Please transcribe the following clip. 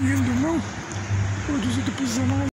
Tá Lindo, não? Produzido por Zanai.